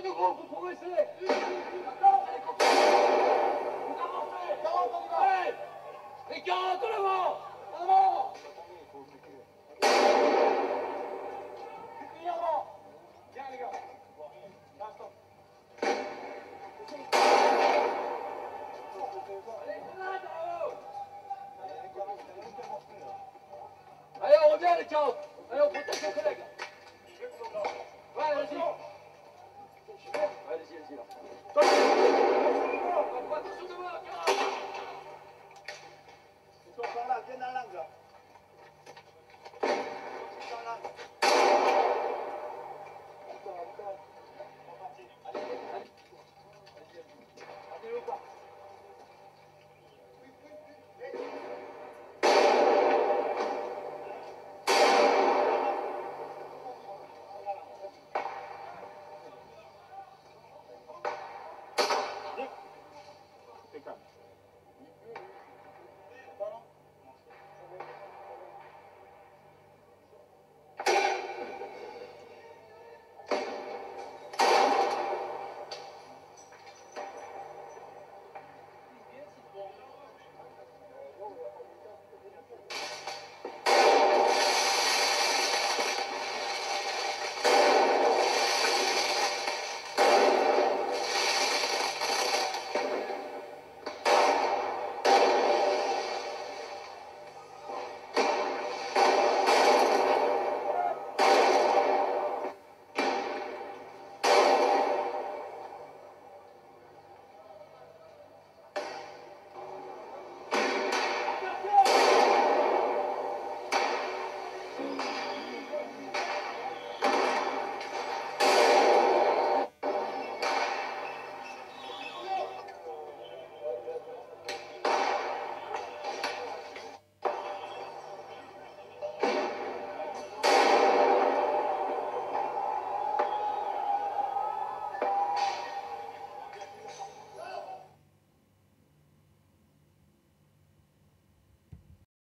de groupe, vous progressez D'accord Allez, Vous avancez 40, on y va Allez Les 40 en avant En avant Allez, on revient les 40 Allez, on protège nos collègues